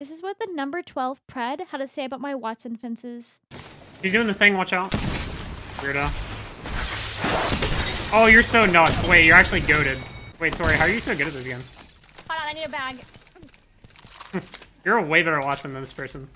This is what the number 12 pred had to say about my Wattson fences. He's doing the thing, watch out. Weirdo. Oh, you're so nuts. Wait, you're actually goaded. Wait, Tori, how are you so good at this game? Hold on, I need a bag. You're a way better Wattson than this person.